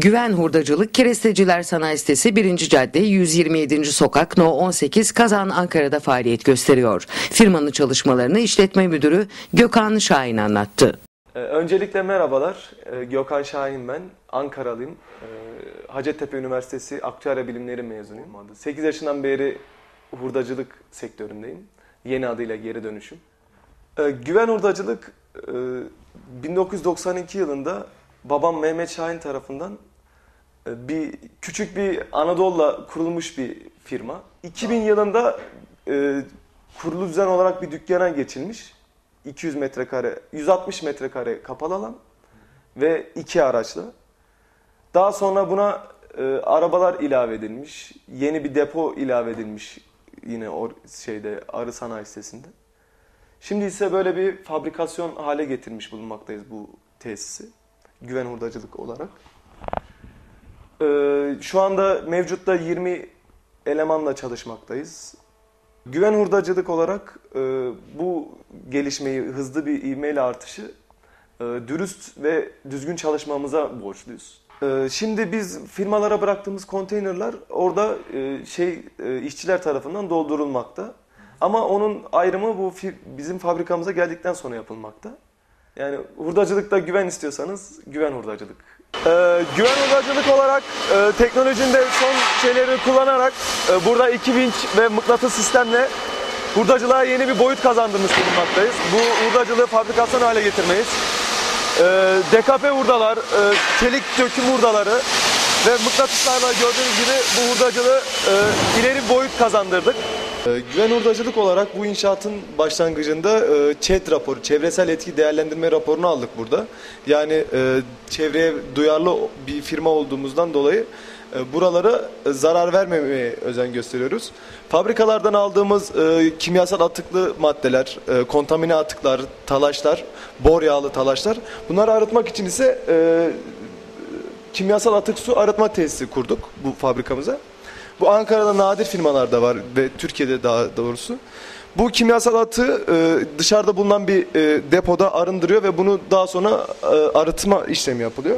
Güven Hurdacılık Keresteciler Sanayi Sitesi 1. Cadde 127. Sokak No 18 Kazan Ankara'da faaliyet gösteriyor. Firmanın çalışmalarını işletme müdürü Gökhan Şahin anlattı. Ee, Öncelikle merhabalar. Ee, Gökhan Şahin ben. Ankaralıyım. Ee, Hacettepe Üniversitesi Aktüarya Bilimleri mezunuyum. 8 yaşından beri hurdacılık sektöründeyim. Yeni adıyla geri dönüşüm. Güven Hurdacılık e, 1992 yılında babam Mehmet Şahin tarafından e, bir küçük bir Anadolu'la kurulmuş bir firma. 2000 yılında e, kurulu düzen olarak bir dükkana geçilmiş. 200 metrekare, 160 metrekare kapalı alan ve iki araçlı. Daha sonra buna e, arabalar ilave edilmiş, yeni bir depo ilave edilmiş yine o şeyde Arı Sanayi sitesinde. Şimdi ise böyle bir fabrikasyon hale getirmiş bulunmaktayız bu tesisi. Güven hurdacılık olarak. Ee, şu anda mevcutta 20 elemanla çalışmaktayız. Güven hurdacılık olarak e, bu gelişmeyi, hızlı bir ivmeyle artışı e, dürüst ve düzgün çalışmamıza borçluyuz. E, şimdi biz firmalara bıraktığımız konteynerler orada e, şey e, işçiler tarafından doldurulmakta. Ama onun ayrımı bu bizim fabrikamıza geldikten sonra yapılmakta. Yani hurdacılıkta güven istiyorsanız güven hurdacılık. Ee, güven hurdacılık olarak e, teknolojinin de son şeyleri kullanarak e, burada 2 vinç ve mıknatıs sistemle hurdacılığa yeni bir boyut kazandırmış bulunmaktayız. Bu hurdacılığı fabrikasyon hale getirmeyiz. E, DKP hurdalar, e, çelik döküm hurdaları ve mıknatıslarla gördüğünüz gibi bu hurdacılığı e, ileri boyut kazandırdık. Ee, Güven hurdacılık olarak bu inşaatın başlangıcında e, ÇED raporu, çevresel etki değerlendirme raporunu aldık burada. Yani e, çevreye duyarlı bir firma olduğumuzdan dolayı e, buralara zarar vermemeye özen gösteriyoruz. Fabrikalardan aldığımız kimyasal atıklı maddeler, kontamine atıklar, talaşlar, bor yağlı talaşlar bunları arıtmak için ise kimyasal atık su arıtma tesisi kurduk bu fabrikamıza. Bu Ankara'da nadir firmalarda var ve Türkiye'de daha doğrusu. Bu kimyasal atığı e, dışarıda bulunan bir e, depoda arındırıyor ve bunu daha sonra e, arıtma işlemi yapılıyor.